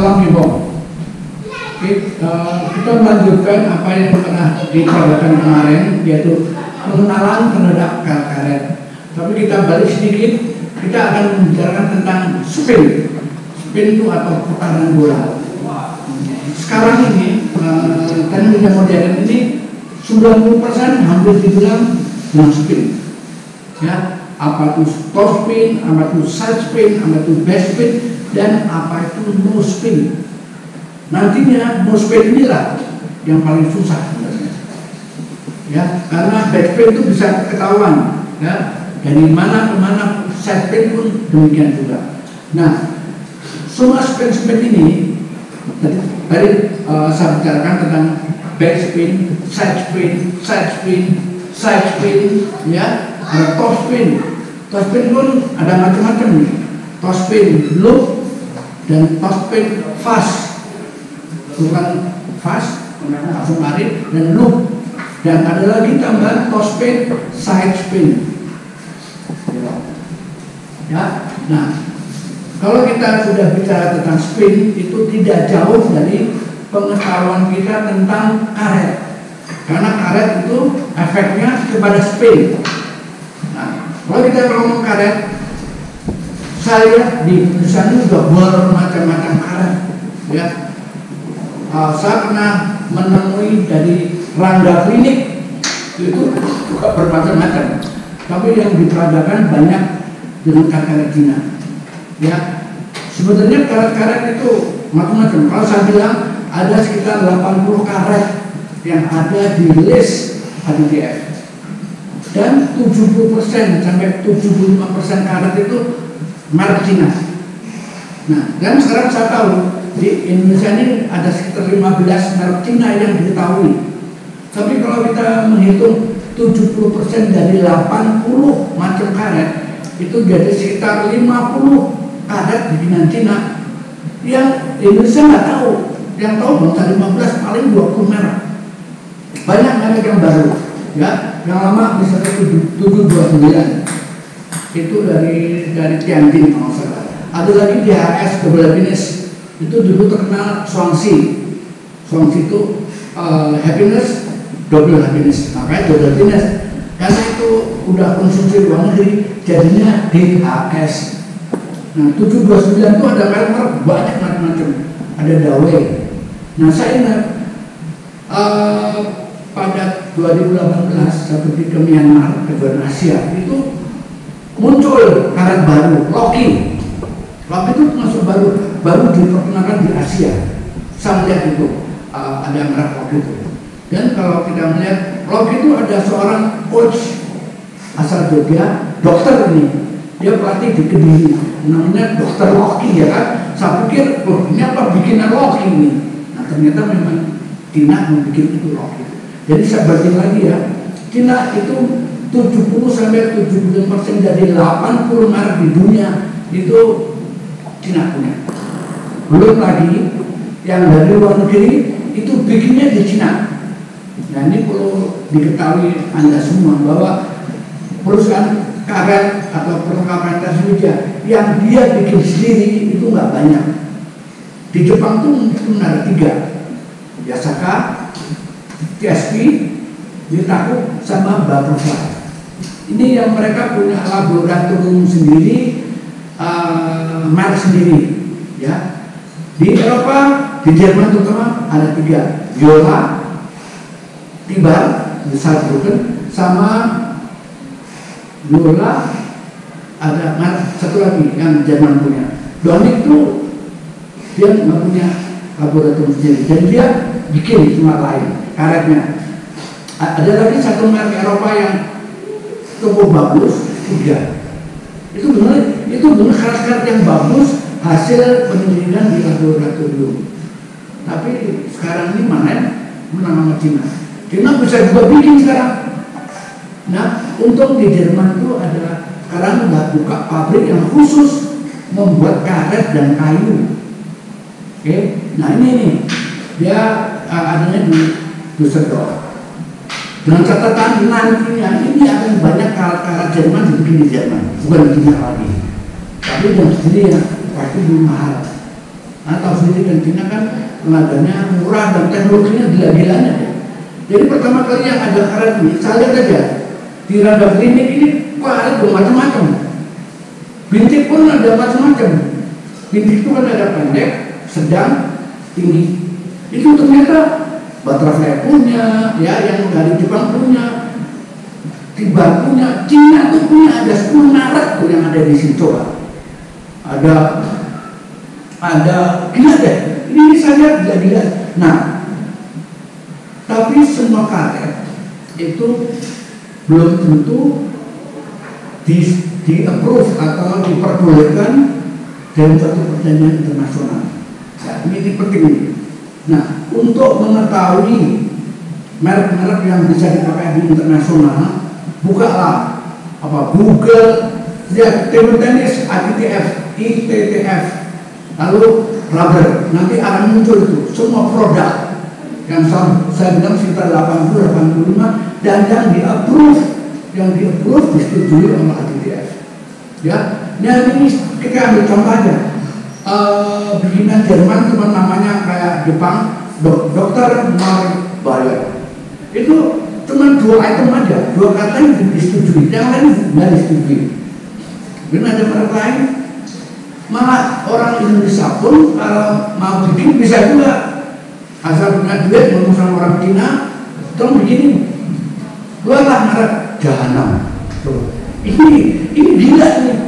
salam. Oke, eh, kita melanjutkan apa yang pernah diperagakan kemarin, yaitu pengenalan terhadap karet. Tapi kita balik sedikit, kita akan membicarakan tentang spin. Spin itu atau putaran bola. Sekarang ini, eh, teknologi modern ini 90% hampir dibilang dengan spin. Ya, apa itu top spin, apa itu side spin, apa itu back spin, dan apa itu no spin. Nantinya no spin inilah yang paling susah sebenarnya. Ya, karena back spin itu bisa ketahuan, ya, dari mana ke mana side spin pun demikian juga. Nah, semua spin-spin ini tadi, uh, saya bicarakan tentang back spin, side spin, side spin, side spin, ya, ada top spin. Top pun ada macam-macam nih. Top spin loop dan spin fast, bukan fast, langsung lari dan loop. Dan ada lagi tambahan top spin, side spin. Ya, nah kalau kita sudah bicara tentang spin itu tidak jauh dari pengetahuan kita tentang karet. Karena karet itu efeknya kepada spin. Nah, kalau kita ngomong karet, saya di Indonesia ini juga bermacam-macam karet. Ya, uh, saya pernah menemui dari Rangga Klinik itu juga bermacam-macam. Tapi yang diperadakan banyak dengan karet Cina. Ya, sebenarnya karet-karet itu macam-macam. Kalau saya bilang ada sekitar 80 karet yang ada di list HDDF dan 70% sampai 75% karet itu Cina. Nah, dan sekarang saya tahu di Indonesia ini ada sekitar 15 merek Cina yang diketahui. Tapi kalau kita menghitung 70% dari 80 macam karet itu jadi sekitar 50 karet bikinan Cina yang Indonesia nggak tahu. Yang tahu bangsa 15 paling 20 merek. Banyak merek yang baru, ya. Yang lama misalnya 729 itu dari dari Tianjin kalau salah. Ada lagi DHS double happiness itu dulu terkenal Swansea. Swansea itu uh, happiness double happiness. Makanya double happiness karena itu udah konsumsi luar negeri jadinya DHS. Nah 729 itu ada merek-merek banyak macam-macam. Ada Dawei. Nah saya ingat uh, pada 2018 saya pergi ke Myanmar, ke Asia itu muncul karet baru, Loki. Loki itu masuk baru, baru diperkenalkan di Asia. Saya melihat itu uh, ada merek Loki itu. Dan kalau kita melihat Loki itu ada seorang coach asal Jogja, dokter ini. Dia pelatih di Kediri, namanya dokter Loki ya kan. Saya pikir, oh ini apa bikinan Loki ini? Nah ternyata memang Cina membuat itu Loki. Jadi saya bagi lagi ya, Cina itu 70 sampai 70 persen dari 80 merek di dunia itu Cina punya. Belum lagi yang dari luar negeri itu bikinnya di Cina. Nah ini perlu diketahui anda semua bahwa perusahaan karet atau perlengkapan tas meja yang dia bikin sendiri itu nggak banyak. Di Jepang tuh mungkin ada tiga, Yasaka, TSP, Mitaku, sama Butterfly. Ini yang mereka punya laboratorium sendiri, uh, merek sendiri, ya. Di Eropa, di Jerman terutama ada tiga, Viola, Tibar, besar Broken, sama Viola, ada merek satu lagi yang Jerman punya. Donik itu dia nggak punya laboratorium sendiri, jadi dia bikin cuma lain karetnya. Ada lagi satu merek Eropa yang cukup bagus tiga itu benar itu benar karet-karet yang bagus hasil penyelidikan di laboratorium. Tapi sekarang ini mana menang Cina? Cina bisa juga bikin sekarang. Nah untuk di Jerman itu ada sekarang udah buka pabrik yang khusus membuat karet dan kayu. Oke nah ini nih dia uh, adanya di Düsseldorf dengan catatan nantinya ini akan banyak karat-karat Jerman dibikin di Jerman, bukan di Cina lagi. Tapi yang sendiri ya pasti lebih mahal. atau sendiri dan Cina kan tenaganya murah dan teknologinya gila-gilanya ya. Jadi pertama kali yang ada karet ini, saya lihat aja di rada klinik ini karet bermacam-macam. Bintik pun ada macam-macam. Bintik itu kan ada pendek, sedang, tinggi. Itu ternyata butterfly punya, ya yang dari Jepang punya, tiba punya, Cina tuh punya ada 10 merek tuh yang ada di situ. Ada ada gila deh. Ini saya lihat gila-gila. Nah, tapi semua karet itu belum tentu di, di approve atau diperbolehkan dalam satu perjanjian internasional. Nah, ini penting ini. Nah, untuk mengetahui merek-merek yang bisa dipakai di internasional, bukalah apa Google, lihat table tenis, ATTF, ITTF, lalu rubber, nanti akan muncul itu semua produk yang saya bilang sekitar 80 85 dan yang di approve yang di approve disetujui oleh ATTF ya nah ini kita ambil contoh aja uh, Jerman teman namanya kayak Jepang. Dok, dokter Mark Bayer. Itu cuma dua item aja. Dua kata yang disetujui yang lain nggak disetujui. Dan ada merek lain malah orang Indonesia pun kalau mau bikin bisa juga. Asal punya duit ngomong sama orang Cina tolong begini. Keluarlah merek jahanam. Ini ini gila nih.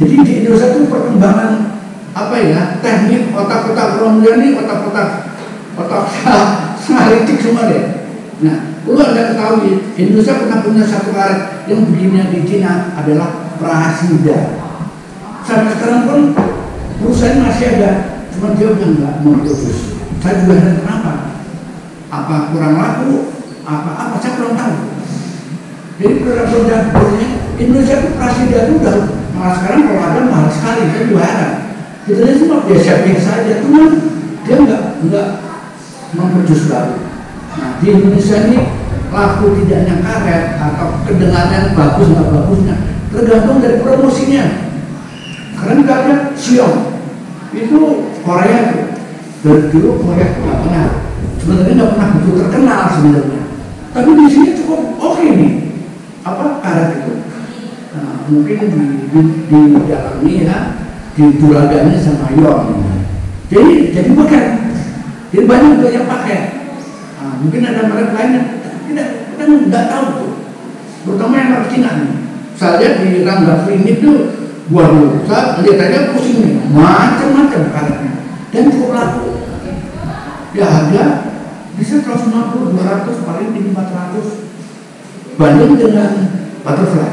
Jadi di Indonesia itu perkembangan apa ya teknik otak-otak Romulya ini otak-otak otak analitik semua deh. Nah lu anda ketahui Indonesia pernah punya satu karet yang begini di Cina adalah Prasida. Sampai sekarang pun perusahaan masih ada cuma dia udah nggak mau terus saya juga heran kenapa? Apa kurang laku? Apa apa? Saya kurang tahu. Jadi produk-produk Indonesia itu Prasida itu udah malah sekarang kalau ada mahal sekali. Saya juga heran kita cuma biasa-biasa saja cuma dia nggak nggak memproduksi baru. Nah di Indonesia ini laku tidaknya karet atau kedengaran bagus nggak bagusnya. Tergantung dari promosinya. Karena kita lihat Xiong itu Korea itu. Dari dulu Korea nggak pernah. Sebenarnya nggak pernah begitu terkenal sebenarnya. Tapi di sini cukup oke okay nih. Apa karet itu? Nah, mungkin di, di, di dalamnya ya di duraganya sama Yong jadi jadi bukan. Jadi banyak juga yang pakai. Nah, mungkin ada merek lain yang tidak kita nggak tahu. Tuh terutama yang harus Cina nih saya di Rangga Klinik tuh waduh saya lihat aja pusing nih macam-macam karetnya. Dan cukup laku. Ya harga bisa 150, 200, paling tinggi 400 banding dengan butterfly.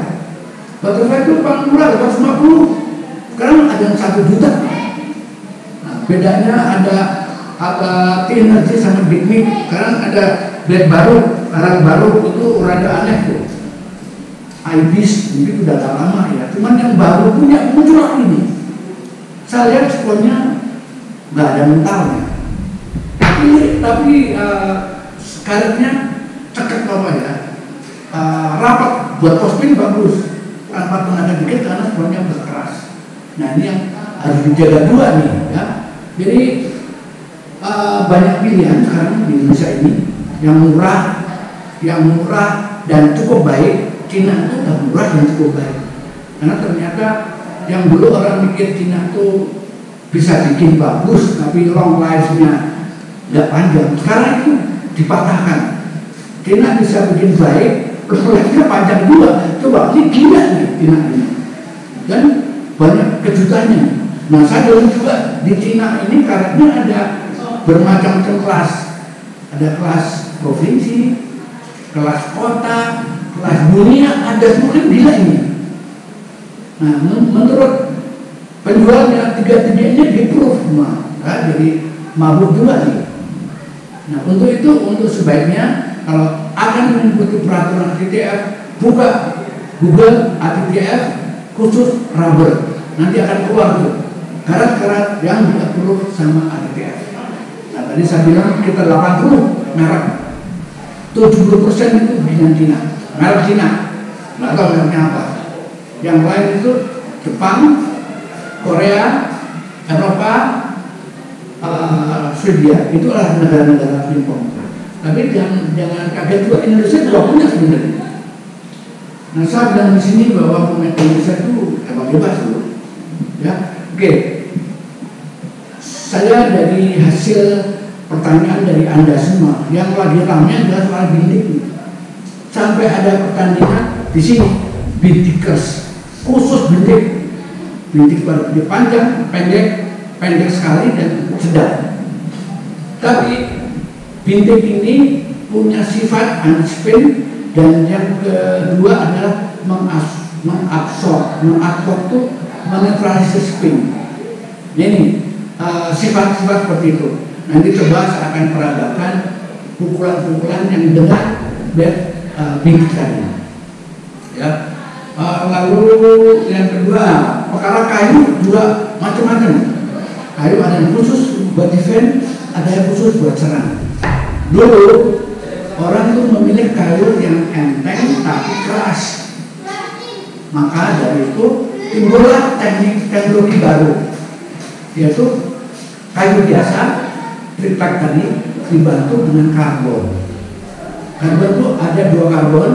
Butterfly itu paling murah 150 sekarang ada 1 juta. Nah, bedanya ada apa T-Energy sama Big Mix sekarang ada brand baru barang baru itu rada aneh tuh. Ibis mungkin udah tak lama ya cuman yang baru punya muncul nih saya lihat sekolahnya nggak ada mentalnya. Tapi tapi uh, karetnya cekek apa ya? Uh, rapat buat pospin bagus. Tanpa tenaga dikit karena sekolahnya berkeras nah ini yang harus dijaga dua nih ya. Jadi uh, banyak pilihan sekarang di Indonesia ini. Yang murah yang murah dan cukup baik. Cina itu udah murah dan cukup baik. Karena ternyata yang dulu orang mikir Cina itu bisa bikin bagus tapi long life-nya nggak panjang. Sekarang itu dipatahkan. Cina bisa bikin baik life-nya panjang juga. Coba ini gila nih Cina ini. Dan banyak kejutannya nah saya dulu juga di Cina ini karetnya ada bermacam-macam kelas. Ada kelas provinsi kelas kota kelas dunia ada semua gila ini. Nah menurut penjualnya tiga-tiganya di proof nah, jadi mabuk juga nih nah untuk itu untuk sebaiknya kalau akan mengikuti peraturan ATTF buka Google ATTF khusus rubber nanti akan keluar tuh. Karat-karat yang di-approve sama ATTF nah tadi saya bilang kita 80 merek. 70% itu bikinan Cina. Merek Cina. Nggak tahu mereknya apa. Yang lain itu Jepang Korea Eropa uh, Swedia. Adalah negara-negara pingpong. Tapi jangan jangan kaget juga Indonesia juga punya sebenarnya. Nah saya bilang di sini bahwa Indonesia itu hebat hebat dulu. Ya, oke. Saya dari hasil pertanyaan dari anda semua yang lagi ramai adalah soal bintik. Sampai ada pertandingan di sini bintikers khusus bintik bintik di panjang, pendek, pendek sekali dan sedang. Tapi bintik ini punya sifat unspin dan yang kedua adalah mengabsorb, mengabsorb itu menetralisir spin. Ini uh, sifat-sifat seperti itu. Nanti coba saya akan peragakan pukulan-pukulan yang dengan uh, tadi. Ya, Uh, lalu yang kedua, perkara kayu juga macam-macam. Kayu ada yang khusus buat defense, ada yang khusus buat serang. Dulu orang itu memilih kayu yang enteng tapi keras. Maka dari itu timbullah teknik teknologi baru, yaitu kayu biasa, triplek tadi dibantu dengan karbon. Karbon itu ada dua karbon,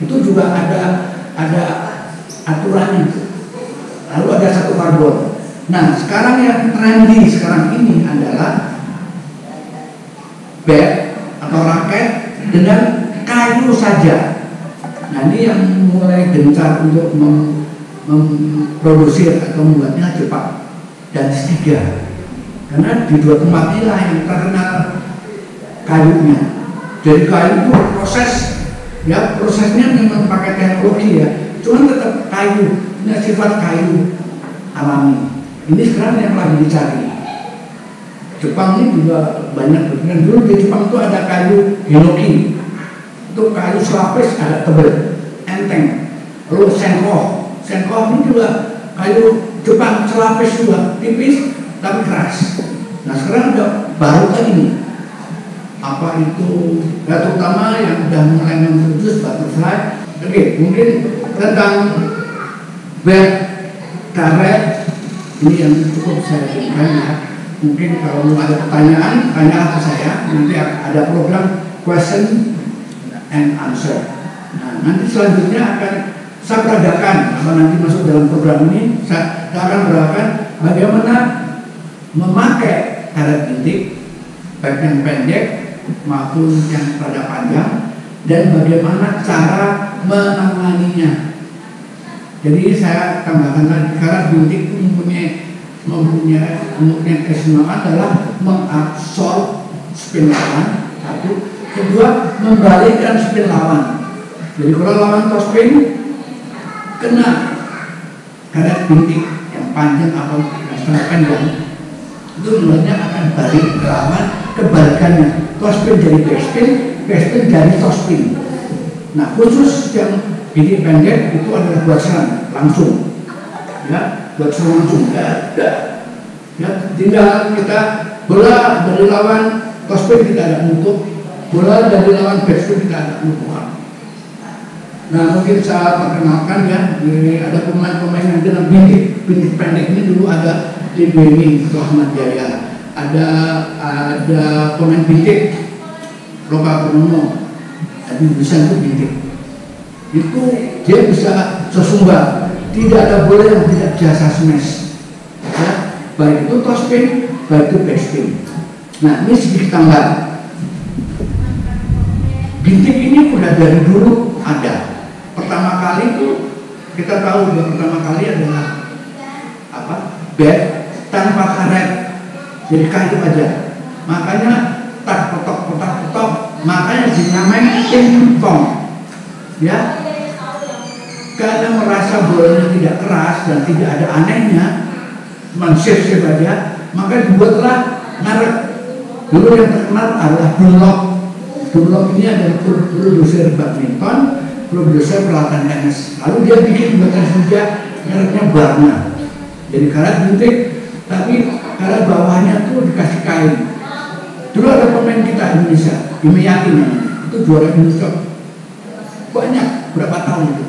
itu juga ada ada aturannya. Lalu ada satu karbon. Nah, sekarang yang trendy sekarang ini adalah bed atau raket dengan kayu saja. Nah, ini yang mulai gencar untuk mem memproduksi atau membuatnya cepat dan setiga karena di dua tempat inilah yang terkenal kayunya. Jadi kayu itu proses ya prosesnya memang pakai teknologi ya. Cuman tetap kayu punya sifat kayu alami. Ini sekarang yang lagi dicari. Jepang ini juga banyak dan dulu di Jepang itu ada kayu hinoki. Itu kayu selapis agak tebal enteng lalu senko senko ini juga kayu Jepang selapis juga tipis tapi keras. Nah sekarang ada baru lagi nih. Apa itu? Ya terutama yang sudah mulai mengintroduce butterfly oke mungkin tentang bed karet ini yang cukup saya berikan ya. Mungkin kalau ada pertanyaan tanyalah ke saya. Nanti ada program question and answer nah nanti selanjutnya akan saya peragakan apa nanti masuk dalam program ini saya, akan peragakan bagaimana memakai karet bintik baik yang pendek maupun yang pada panjang dan bagaimana cara menanganinya. Jadi saya tambahkan lagi karena bintik mempunyai mempunyai mempunyai keistimewaan adalah mengabsorb spin lawan satu, kedua membalikkan spin lawan. Jadi kalau lawan spin kena. Karet bintik yang panjang atau yang pendek itu sebenarnya akan balik lawan kebalikannya. Tospin dari backspin backspin dari tospin nah khusus yang ini pendek itu adalah buat serang langsung. Ya buat serang langsung. Ya, ya. ya tinggal kita bola dari lawan tospin kita ada nutup bola dari lawan backspin kita ada nutup Nah mungkin saya perkenalkan ya, ada pemain-pemain yang dalam bintik, bintik pendek ini dulu ada di BMI Ahmad Jaya ada ada pemain bintik Roka Purnomo tapi bisa itu bintik itu dia bisa sesumbar tidak ada boleh yang tidak jasa smash. Ya baik itu tospin baik itu backspin nah ini sedikit tambah bintik ini udah dari dulu ada pertama kali itu kita tahu bahwa pertama kali adalah apa? Bed tanpa karet. Jadi kayu aja. Makanya tak potok potok potok makanya dinamai pingpong. Ya. Karena merasa bolanya tidak keras dan tidak ada anehnya. Mensif saja maka dibuatlah merek dulu yang terkenal adalah Dunlop. Dunlop ini adalah produser badminton produser peralatan tenis lalu dia bikin buatan saja mereknya Barna jadi karet bintik tapi karena bawahnya tuh dikasih kain. Dulu ada pemain kita Indonesia, Imeyaki namanya, itu juara Indonesia banyak berapa tahun itu.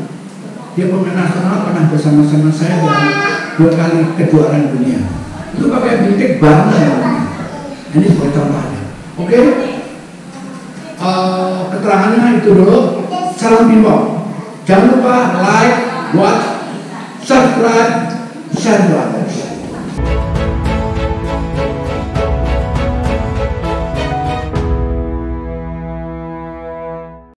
Dia pemain nasional pernah bersama-sama saya dalam dua kali kejuaraan dunia. Itu pakai bintik ya. Ini buat contohnya. Oke? Uh, keterangannya itu dulu. Salam bimbang. Jangan lupa like, watch, subscribe, share.